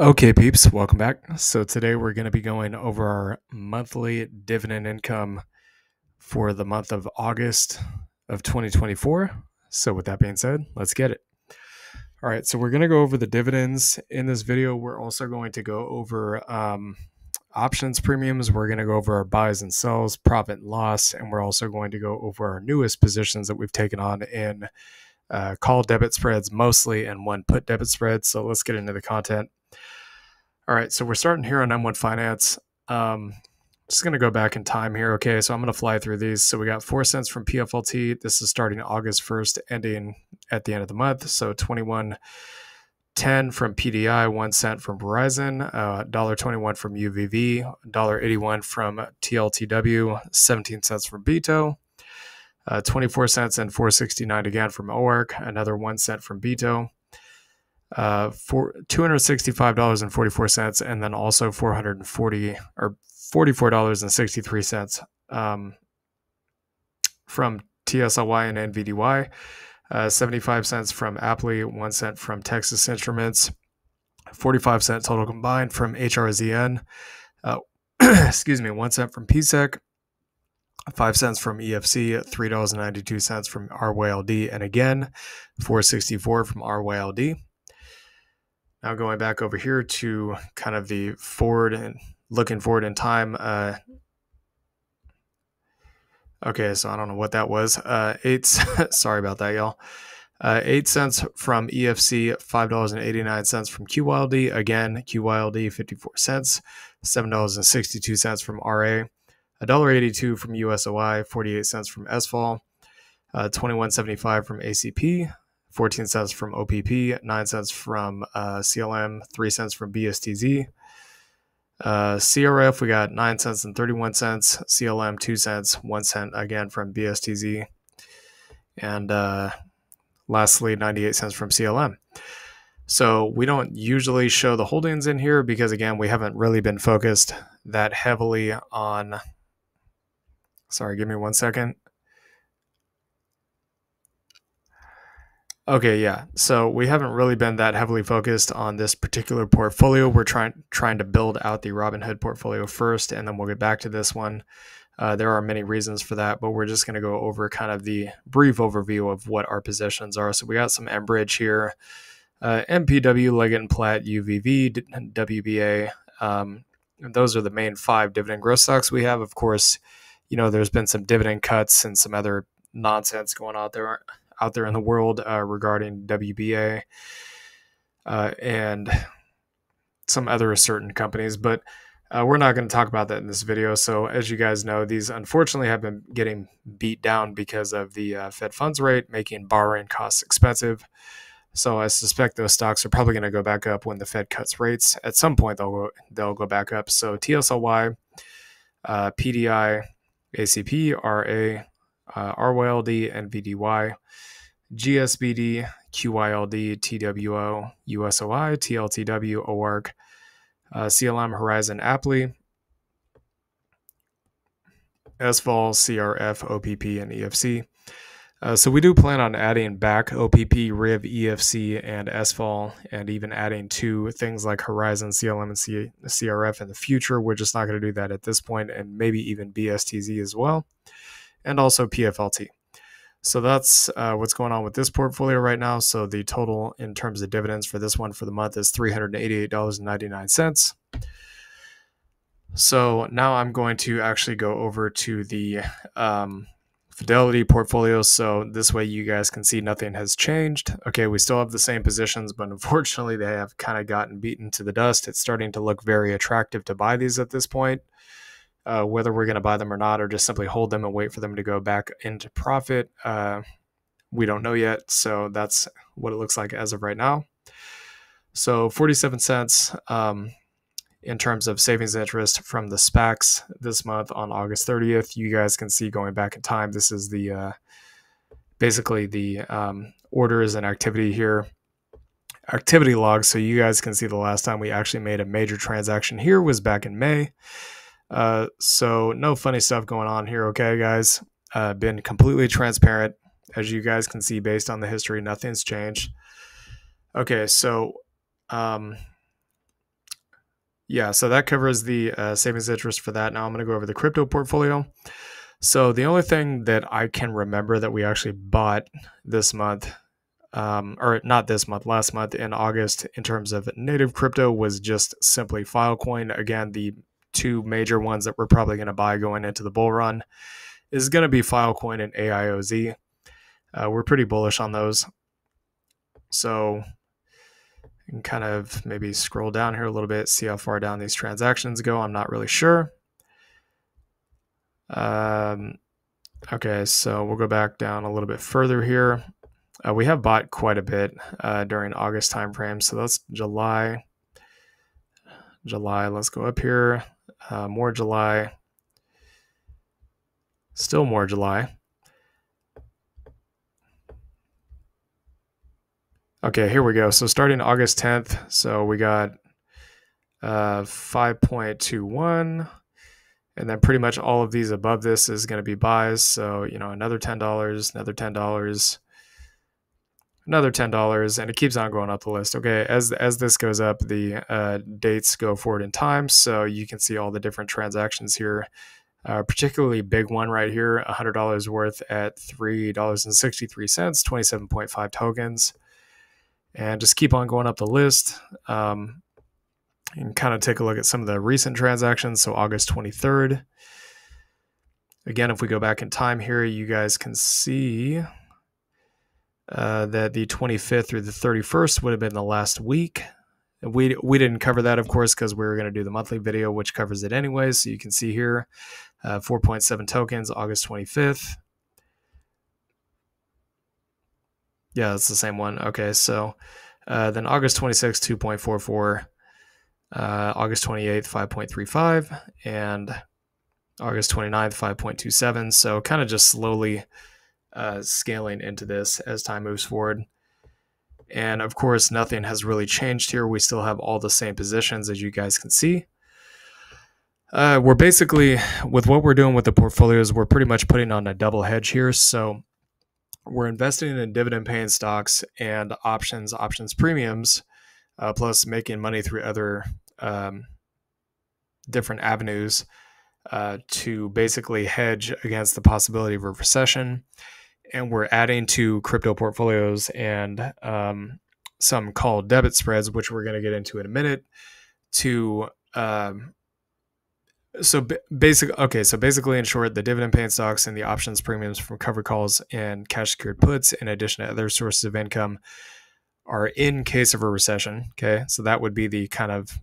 Okay, peeps, welcome back. So today we're going to be going over our monthly dividend income for the month of August of 2024. So with that being said, let's get it. All right, so we're going to go over the dividends in this video. We're also going to go over um, options premiums. We're going to go over our buys and sells, profit and loss, and we're also going to go over our newest positions that we've taken on in uh, call debit spreads mostly and one put debit spread. So let's get into the content. All right, so we're starting here on M1 Finance. Um, just going to go back in time here. Okay, so I'm going to fly through these. So we got 4 cents from PFLT. This is starting August 1st, ending at the end of the month. So 21 10 from PDI, 1 cent from Verizon, uh, $1.21 from UVV, $1.81 from TLTW, 17 cents from BITO, uh, 24 cents and 469 again from OARK, another 1 cent from BITO, uh, for two hundred sixty-five dollars and forty-four cents, and then also four hundred and forty or forty-four dollars and sixty-three cents um, from TSLY and NVDY. Uh, 75 cents from Aptly, 1 cent from Texas Instruments, 45 cent total combined from HRZN, uh, excuse me, 1 cent from PSEC, 5 cents from EFC, $3.92 from RYLD, and again, 464 from RYLD. Now going back over here to kind of the forward and looking forward in time. Uh, okay, so I don't know what that was. Uh, eight. sorry about that, y'all. Uh, eight cents from EFC, five dollars and eighty nine cents from QYLD. Again, QYLD fifty four cents, seven dollars and sixty two cents from RA, a dollar eighty two from USOI, forty eight cents from SVOL, uh, twenty one seventy five from ACP, 14 cents from OPP, 9 cents from uh, CLM, 3 cents from BSTZ. Uh, CRF, we got 9 cents and 31 cents. CLM, 2 cents, 1 cent again from BSTZ. And uh, lastly, 98 cents from CLM. So we don't usually show the holdings in here because, again, we haven't really been focused that heavily on. Sorry, give me one second. Okay, yeah. So we haven't really been that heavily focused on this particular portfolio. We're trying trying to build out the Robinhood portfolio first, and then we'll get back to this one. Uh, there are many reasons for that, but we're just going to go over kind of the brief overview of what our positions are. So we got some Enbridge here, uh, MPW, Leggett and Platt, UVV, WBA. Um, those are the main five dividend growth stocks we have. Of course, you know there's been some dividend cuts and some other nonsense going on there out there in the world uh, regarding WBA uh, and some other certain companies, but uh, we're not going to talk about that in this video. So, as you guys know, these unfortunately have been getting beat down because of the uh, Fed funds rate, making borrowing costs expensive. So, I suspect those stocks are probably going to go back up when the Fed cuts rates. At some point, they'll go, they'll go back up. So, TSLY, uh, PDI, ACP, RA, uh, RYLD, NVDY. GSBD, QYLD, TWO, USOI, TLTW, OARK, uh, CLM, Horizon, Aptly, SVOL, CRF, OPP, and EFC. Uh, so we do plan on adding back OPP, RIV, EFC, and SVOL, and even adding to things like Horizon, CLM, and C- CRF in the future. We're just not going to do that at this point, and maybe even BSTZ as well, and also PFLT. So that's uh, what's going on with this portfolio right now. So the total in terms of dividends for this one for the month is $388.99. So now I'm going to actually go over to the um, Fidelity portfolio. So this way you guys can see nothing has changed. Okay, we still have the same positions, but unfortunately they have kind of gotten beaten to the dust. It's starting to look very attractive to buy these at this point. Uh, whether we're going to buy them or not, or just simply hold them and wait for them to go back into profit, uh, we don't know yet. So that's what it looks like as of right now. So 47 cents um, in terms of savings interest from the SPACs this month on August 30th. You guys can see going back in time. This is the uh, basically the um, orders and activity here activity log so you guys can see the last time we actually made a major transaction here was back in May. Uh, so no funny stuff going on here, okay, guys? Uh, been completely transparent, as you guys can see based on the history. Nothing's changed. Okay, so um, yeah, so that covers the uh, savings interest for that. Now I'm going to go over the crypto portfolio. So the only thing that I can remember that we actually bought this month, um, or not this month, last month in August, in terms of native crypto was just simply Filecoin. Again, the two major ones that we're probably going to buy going into the bull run is going to be Filecoin and AIOZ. Uh, we're pretty bullish on those. So and kind of maybe scroll down here a little bit, see how far down these transactions go. I'm not really sure. Um, okay, so we'll go back down a little bit further here. Uh, we have bought quite a bit uh, during August timeframe, so that's July. July, let's go up here. Uh, more July. Still more July. Okay, here we go. So starting August 10th, so we got uh, 5.21, and then pretty much all of these above this is going to be buys. So, you know, another $10, another $10, another $10, and it keeps on going up the list. Okay, as, as this goes up, the uh, dates go forward in time, so you can see all the different transactions here. Uh, particularly big one right here, $100 worth at $3.63, 27.5 tokens and just keep on going up the list. Um, and kind of take a look at some of the recent transactions. So August 23rd. Again, if we go back in time here, you guys can see uh, that the 25th through the 31st would have been the last week. We, we didn't cover that, of course, because we were going to do the monthly video, which covers it anyway. So you can see here uh, 4.7 tokens, August 25th. Yeah, it's the same one. Okay, so uh, then August 26th, 2.44, uh, August 28th, 5.35, and August 29th, 5.27. So kind of just slowly uh, scaling into this as time moves forward. And of course, nothing has really changed here. We still have all the same positions as you guys can see. Uh, we're basically, with what we're doing with the portfolios, we're pretty much putting on a double hedge here. So we're investing in dividend paying stocks and options, options premiums, uh, plus making money through other um, different avenues uh, to basically hedge against the possibility of a recession. And we're adding to crypto portfolios and um, some called debit spreads, which we're going to get into in a minute, to um, so basically, okay so basically in short the dividend paying stocks and the options premiums from covered calls and cash secured puts in addition to other sources of income are in case of a recession okay? So that would be the kind of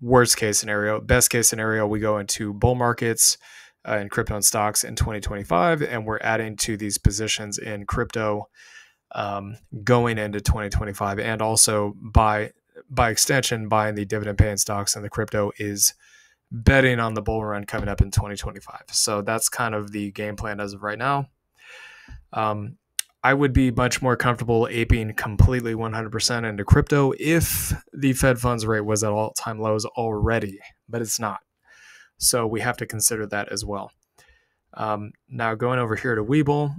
worst case scenario. Best case scenario we go into bull markets uh, in crypto and stocks in 2025 and we're adding to these positions in crypto um, going into 2025 and also by by extension buying the dividend paying stocks and the crypto is betting on the bull run coming up in 2025. So that's kind of the game plan as of right now. Um, I would be much more comfortable aping completely 100% into crypto if the Fed funds rate was at all time lows already, but it's not. So we have to consider that as well. Um, now going over here to Webull.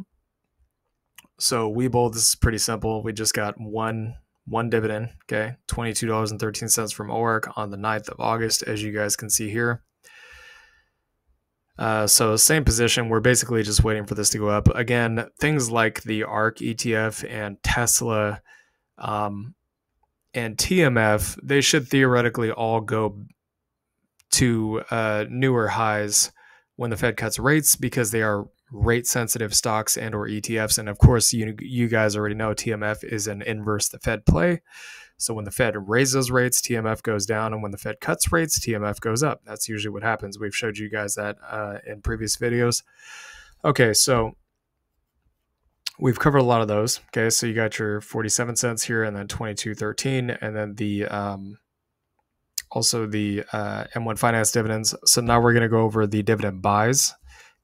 So Webull, this is pretty simple. We just got one one dividend, okay, $22.13 from ORC on the 9th of August, as you guys can see here. Uh, so same position. We're basically just waiting for this to go up. Again, things like the ARK ETF and Tesla um, and TMF, they should theoretically all go to uh, newer highs when the Fed cuts rates because they are rate sensitive stocks and or ETFs. And of course, you you guys already know TMF is an inverse the Fed play. So when the Fed raises rates, TMF goes down, and when the Fed cuts rates, TMF goes up. That's usually what happens. We've showed you guys that uh, in previous videos. Okay, so we've covered a lot of those. Okay, so you got your 47 cents here, and then 22.13, and then the um, also the uh, M1 Finance dividends. So now we're going to go over the dividend buys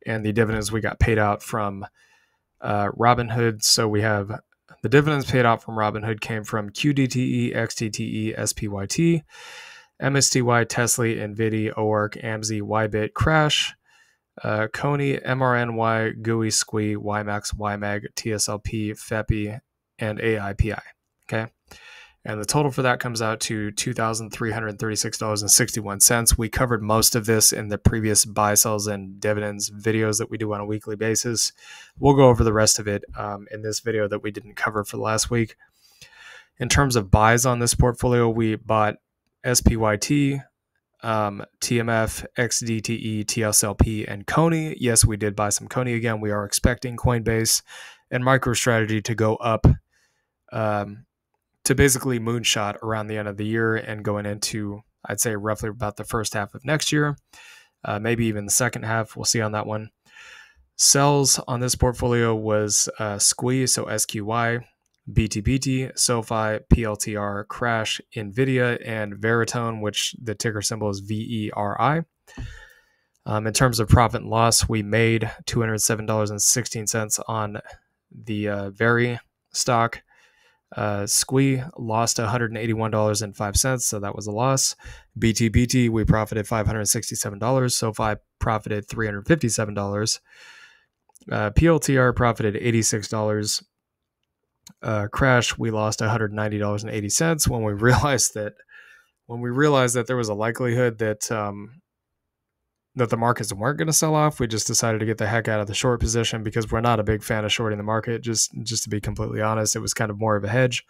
and the dividends we got paid out from uh, Robinhood. So we have the dividends paid out from Robinhood came from QDTE, XDTE, SPYT, MSTY, Tesla, NVIDIA, OARK, AMZ, YBIT, Crash, uh, Coney, MRNY, GUI, SQUI, YMAX, YMAG, TSLP, FEPI, and AIPI. Okay. And the total for that comes out to $2,336.61. We covered most of this in the previous buy, sells, and dividends videos that we do on a weekly basis. We'll go over the rest of it um, in this video that we didn't cover for last week. In terms of buys on this portfolio, we bought SPYT, um, TMF, XDTE, TSLP, and Coney. Yes, we did buy some Coney again. We are expecting Coinbase and MicroStrategy to go up um, to basically moonshot around the end of the year and going into, I'd say, roughly about the first half of next year, uh, maybe even the second half. We'll see on that one. Sells on this portfolio was uh, so SQY, BTBT, SoFi, PLTR, Crash, NVIDIA, and Veritone, which the ticker symbol is VERI. Um, in terms of profit and loss, we made $207.16 on the uh, Very stock. Uh, Squee lost $181.05, so that was a loss. BTBT, we profited $567. SoFi profited $357. Uh, PLTR profited $86 uh, crash, we lost $190.80 when we realized that when we realized that there was a likelihood that um, that the markets weren't going to sell off, we just decided to get the heck out of the short position because we're not a big fan of shorting the market. Just just to be completely honest, it was kind of more of a hedge.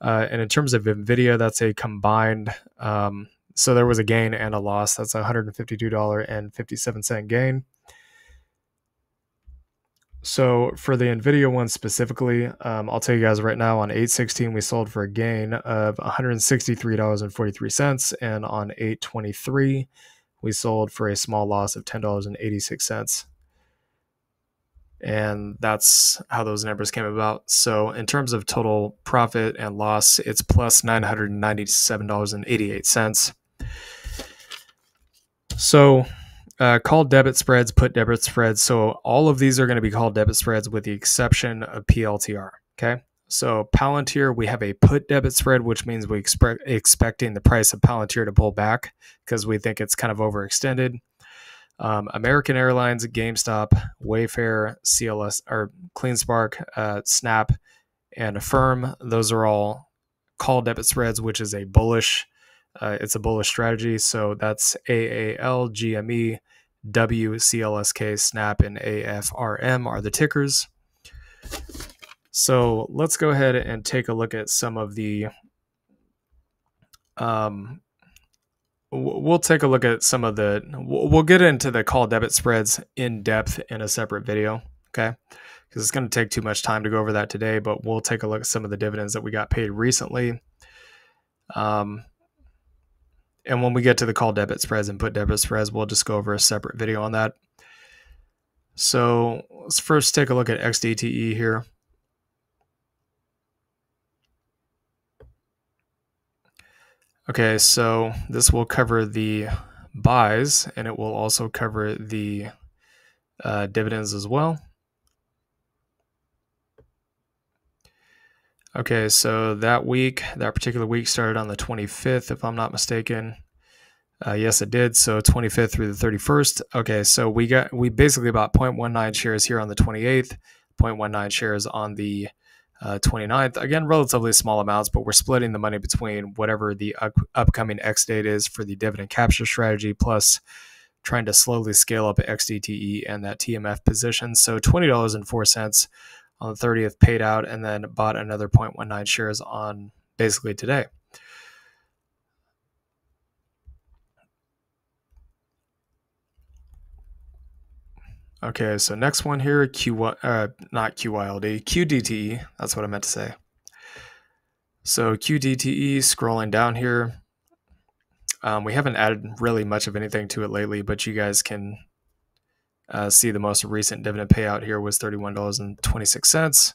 Uh, and in terms of Nvidia, that's a combined. Um, so there was a gain and a loss. That's a $152.57 gain. So for the NVIDIA one specifically, um, I'll tell you guys right now on 816 we sold for a gain of $163.43 and on 823 we sold for a small loss of $10.86. And that's how those numbers came about. So in terms of total profit and loss, it's plus $997.88. So uh, called debit spreads, put debit spreads. So all of these are going to be called debit spreads with the exception of PLTR. Okay. So Palantir, we have a put debit spread, which means we expect expecting the price of Palantir to pull back because we think it's kind of overextended. Um, American Airlines, GameStop, Wayfair, CLS or CleanSpark, uh, Snap, and Affirm. Those are all call debit spreads, which is a bullish uh, it's a bullish strategy. So that's AAL, GME, WCLSK, SNAP, and AFRM are the tickers. So let's go ahead and take a look at some of the. Um, we'll take a look at some of the. We'll get into the call debit spreads in depth in a separate video. Okay. Because it's going to take too much time to go over that today, but we'll take a look at some of the dividends that we got paid recently. Um, and when we get to the call debit spreads and put debit spreads, we'll just go over a separate video on that. So let's first take a look at XDTE here. Okay, so this will cover the buys and it will also cover the uh, dividends as well. Okay, so that week, that particular week started on the 25th, if I'm not mistaken. Uh, yes, it did. So 25th through the 31st. Okay, so we got we basically bought 0.19 shares here on the 28th, 0.19 shares on the uh, 29th. Again, relatively small amounts, but we're splitting the money between whatever the up- upcoming X date is for the dividend capture strategy, plus trying to slowly scale up XDTE and that TMF position. So $20.04 on the 30th paid out and then bought another 0.19 shares on basically today. Okay, so next one here, Q, uh, not QYLD, QDTE. That's what I meant to say. So QDTE, scrolling down here, um, we haven't added really much of anything to it lately, but you guys can uh, see the most recent dividend payout here was $31.26.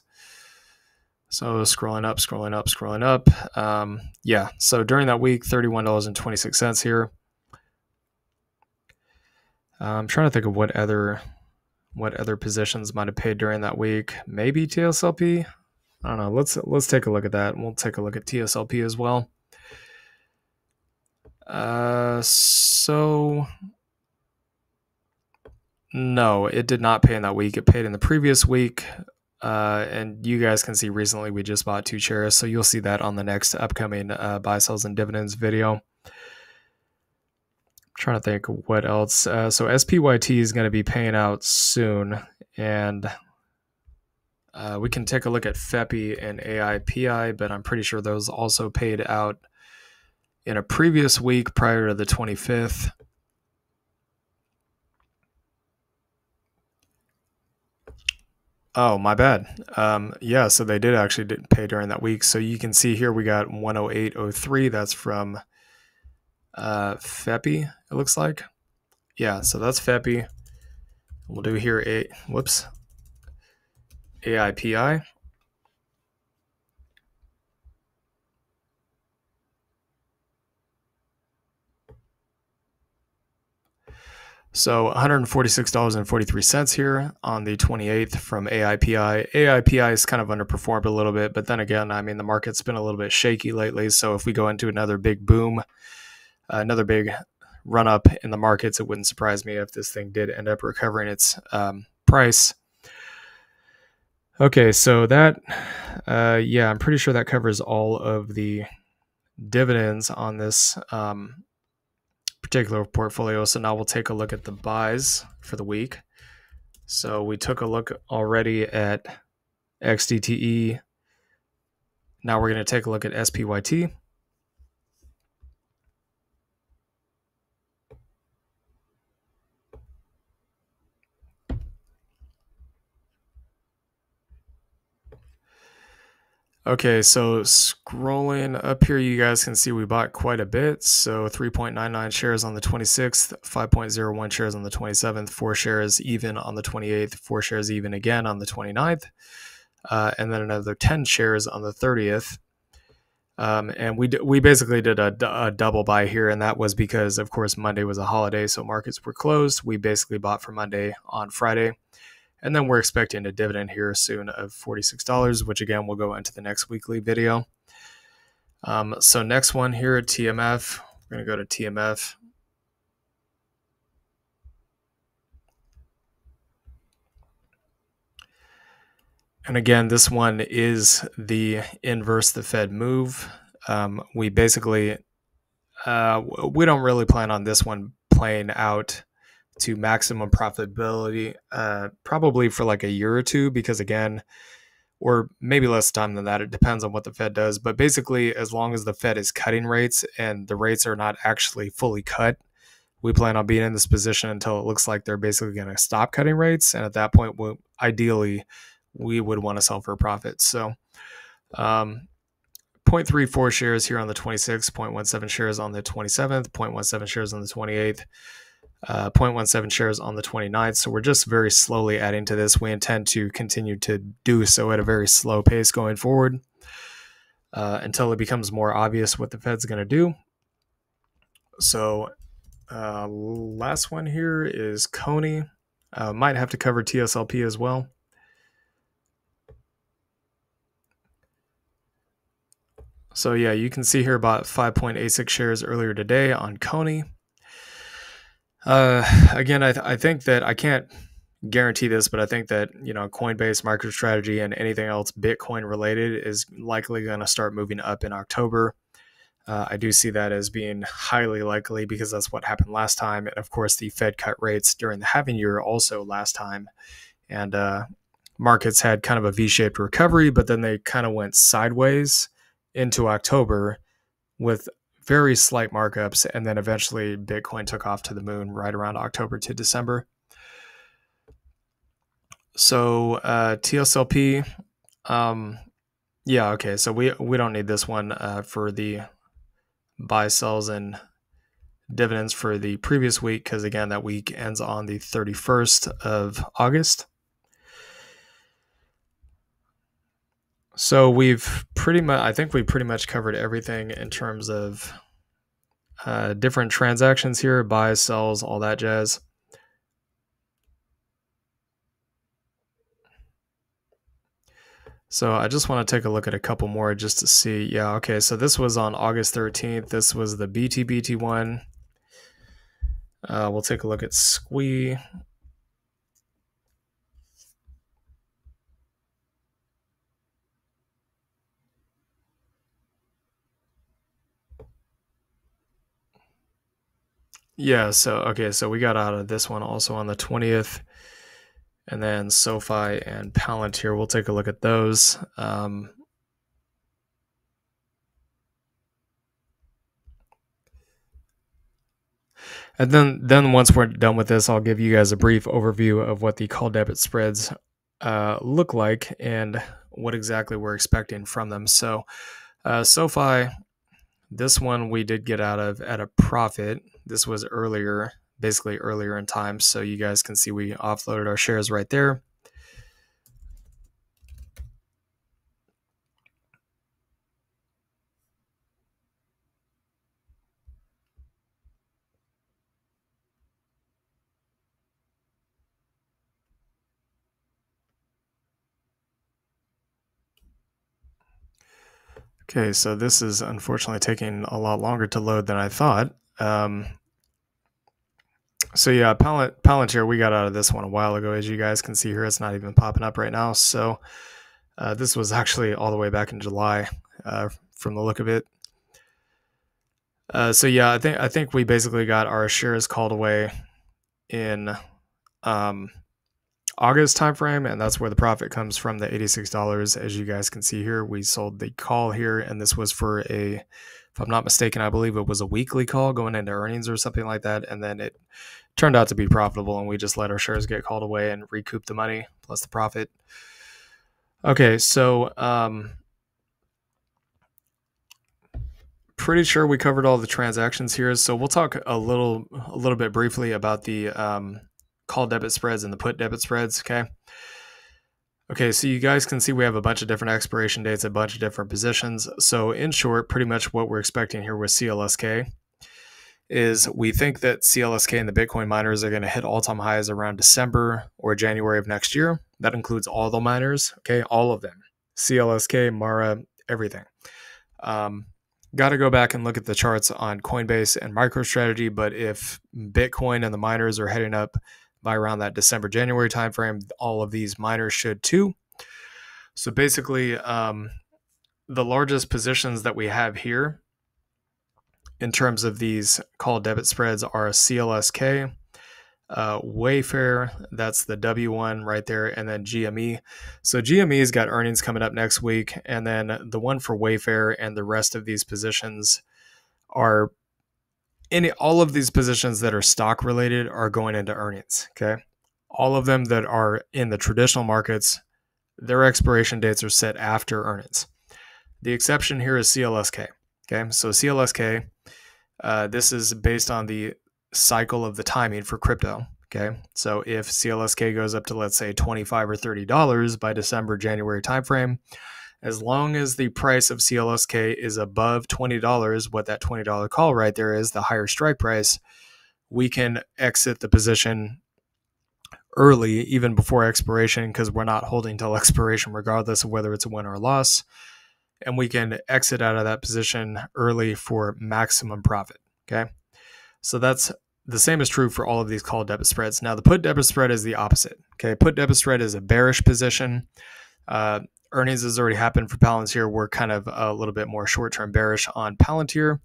So scrolling up, scrolling up, scrolling up. Um, yeah, so during that week, $31.26 here. I'm trying to think of what other what other positions might have paid during that week. Maybe TSLP. I don't know. Let's let's take a look at that. We'll take a look at TSLP as well. Uh, so no, it did not pay in that week. It paid in the previous week. Uh, and you guys can see recently we just bought two shares, so you'll see that on the next upcoming uh, buy, sells, and dividends video. Trying to think what else. Uh, so SPYT is going to be paying out soon, and uh, we can take a look at FEPI and AIPI, but I'm pretty sure those also paid out in a previous week prior to the 25th. Oh, my bad. Um, yeah, so they did actually pay during that week. So you can see here we got 108.03. That's from uh, FEPI, it looks like. Yeah, so that's FEPI. We'll do here a whoops AIPI. So $146.43 here on the 28th from AIPI. AIPI is kind of underperformed a little bit, but then again, I mean, the market's been a little bit shaky lately. So if we go into another big boom, another big run up in the markets, it wouldn't surprise me if this thing did end up recovering its um, price. Okay, so that, uh, yeah, I'm pretty sure that covers all of the dividends on this um, particular portfolio. So now we'll take a look at the buys for the week. So we took a look already at XDTE. Now we're going to take a look at SPYT. Okay, so scrolling up here, you guys can see we bought quite a bit. So 3.99 shares on the 26th, 5.01 shares on the 27th, 4 shares even on the 28th, 4 shares even again on the 29th, uh, and then another 10 shares on the 30th. Um, and we, we basically did a double buy here, and that was because, of course, Monday was a holiday, so markets were closed. We basically bought for Monday on Friday. And then we're expecting a dividend here soon of $46, which again, we'll go into the next weekly video. Um, so next one here at TMF, we're going to go to TMF. And again, this one is the inverse the Fed move. Um, we basically, uh, we don't really plan on this one playing out to maximum profitability, uh, probably for like a year or two, because again, or maybe less time than that. It depends on what the Fed does. But basically, as long as the Fed is cutting rates and the rates are not actually fully cut, we plan on being in this position until it looks like they're basically going to stop cutting rates. And at that point, we ideally, we would want to sell for a profit. So, um, 0.34 shares here on the 26th, 0.17 shares on the 27th, 0.17 shares on the 28th uh, 0.17 shares on the 29th. So we're just very slowly adding to this. We intend to continue to do so at a very slow pace going forward uh, until it becomes more obvious what the Fed's going to do. So, uh, last one here is Coney. Uh, might have to cover TSLP as well. So yeah, you can see here about 5.86 shares earlier today on Coney. Uh, again, I, th- I think that I can't guarantee this, but I think that you know Coinbase, MicroStrategy, and anything else Bitcoin related is likely going to start moving up in October. Uh, I do see that as being highly likely because that's what happened last time, and of course the Fed cut rates during the halving year also last time, and uh, markets had kind of a V-shaped recovery, but then they kind of went sideways into October with very slight markups, and then eventually Bitcoin took off to the moon right around October to December. So uh, TSLP, um, yeah, okay. So we we don't need this one uh, for the buy, sells, and dividends for the previous week because again that week ends on the 31st of August. So we've pretty much, I think we pretty much covered everything in terms of uh, different transactions here, buys, sells, all that jazz. So I just want to take a look at a couple more just to see. Yeah, okay. So this was on August 13th. This was the BTBT one. Uh, we'll take a look at Squee. Yeah, so okay, so we got out of this one also on the 20th. And then SoFi and Palantir, we'll take a look at those. Um, and then, then once we're done with this, I'll give you guys a brief overview of what the call debit spreads uh, look like and what exactly we're expecting from them. So, uh, SoFi, this one we did get out of at a profit. This was earlier, basically earlier in time. So you guys can see we offloaded our shares right there. Okay, so this is unfortunately taking a lot longer to load than I thought. Um, so yeah, Pal- Palantir, we got out of this one a while ago. As you guys can see here, it's not even popping up right now. So uh, this was actually all the way back in July, uh, from the look of it. Uh, so yeah, I think I think we basically got our shares called away in um, August timeframe, and that's where the profit comes from the $86. As you guys can see here, we sold the call here, and this was for a, if I'm not mistaken, I believe it was a weekly call going into earnings or something like that. And then it turned out to be profitable, and we just let our shares get called away and recoup the money plus the profit. Okay, so um, pretty sure we covered all the transactions here. So we'll talk a little, a little bit briefly about the um, call debit spreads and the put debit spreads. Okay. Okay, so you guys can see we have a bunch of different expiration dates, a bunch of different positions. So, in short, pretty much what we're expecting here with CLSK is we think that CLSK and the Bitcoin miners are going to hit all time highs around December or January of next year. That includes all the miners, okay, all of them CLSK, Mara, everything. Um, Got to go back and look at the charts on Coinbase and MicroStrategy, but if Bitcoin and the miners are heading up by around that December January timeframe. All of these miners should too. So basically, um, the largest positions that we have here in terms of these call debit spreads are CLSK, uh, Wayfair, that's the W1 right there, and then GME. So GME's got earnings coming up next week, and then the one for Wayfair and the rest of these positions are any all of these positions that are stock related are going into earnings. Okay. All of them that are in the traditional markets, their expiration dates are set after earnings. The exception here is CLSK. Okay. So CLSK, uh, this is based on the cycle of the timing for crypto. Okay. So if CLSK goes up to, let's say, 25 or $30 by December, January timeframe, as long as the price of CLSK is above $20, what that $20 call right there is, the higher strike price, we can exit the position early, even before expiration, because we're not holding till expiration, regardless of whether it's a win or a loss. And we can exit out of that position early for maximum profit. Okay. So that's the same is true for all of these call debit spreads. Now, the put debit spread is the opposite. Okay. Put debit spread is a bearish position. Uh, earnings has already happened for Palantir. We're kind of a little bit more short term bearish on Palantir,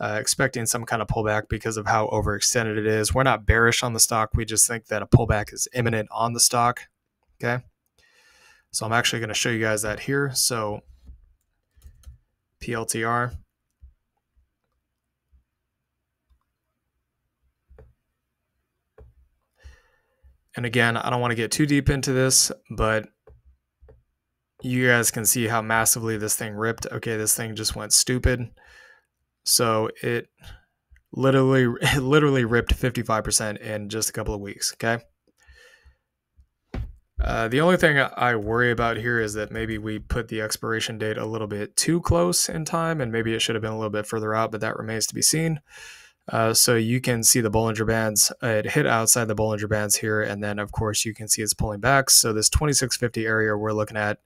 uh, expecting some kind of pullback because of how overextended it is. We're not bearish on the stock. We just think that a pullback is imminent on the stock. Okay. So I'm actually going to show you guys that here. So PLTR. And again, I don't want to get too deep into this, but you guys can see how massively this thing ripped. Okay, this thing just went stupid. So it literally it literally ripped 55% in just a couple of weeks, okay? Uh, the only thing I worry about here is that maybe we put the expiration date a little bit too close in time, and maybe it should have been a little bit further out, but that remains to be seen. Uh, so you can see the Bollinger Bands. It hit outside the Bollinger Bands here, and then of course you can see it's pulling back. So this 2650 area we're looking at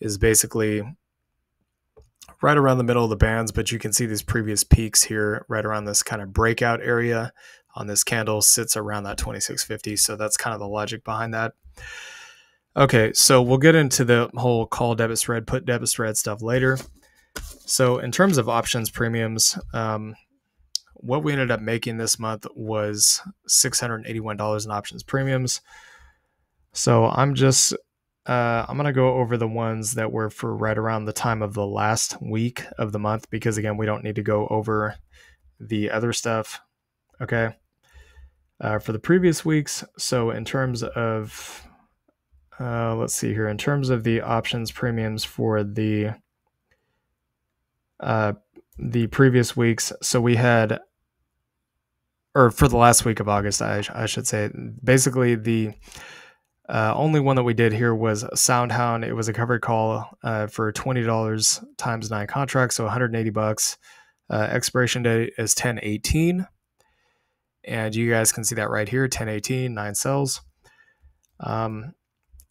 is basically right around the middle of the bands, but you can see these previous peaks here, right around this kind of breakout area on this candle sits around that 2650. So that's kind of the logic behind that. Okay, so we'll get into the whole call debit spread, put debit spread stuff later. So in terms of options premiums, um, what we ended up making this month was $681 in options premiums. So I'm just uh, I'm gonna go over the ones that were for right around the time of the last week of the month because again we don't need to go over the other stuff. Okay. Uh, for the previous weeks, so in terms of uh, let's see here, in terms of the options premiums for the uh, the previous weeks, so we had or for the last week of August, I, I should say. Basically, the uh, only one that we did here was SoundHound. It was a covered call uh, for twenty dollars times nine contracts, so one hundred and eighty bucks. Uh, expiration date is ten eighteen, and you guys can see that right here, ten eighteen, nine sells. Um,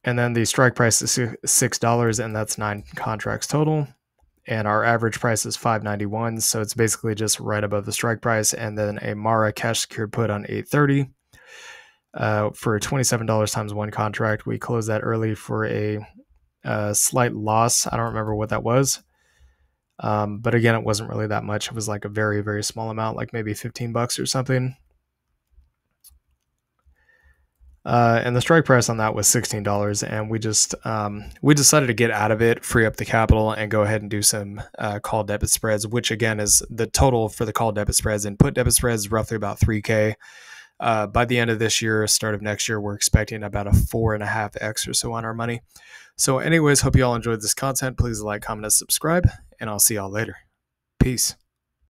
and then the strike price is six dollars, and that's nine contracts total. And our average price is five ninety one, so it's basically just right above the strike price. And then a Mara cash secured put on eight thirty uh, for $27 times one contract. We closed that early for a, a slight loss. I don't remember what that was. Um, but again, it wasn't really that much. It was like a very, very small amount, like maybe 15 bucks or something. Uh, and the strike price on that was sixteen dollars, and we just um, we decided to get out of it, free up the capital, and go ahead and do some uh, call debit spreads, which again is the total for the call debit spreads and put debit spreads roughly about three k. Uh, by the end of this year, start of next year, we're expecting about a four and a half X or so on our money. So, anyways, hope you all enjoyed this content. Please like, comment, and subscribe, and I'll see y'all later. Peace.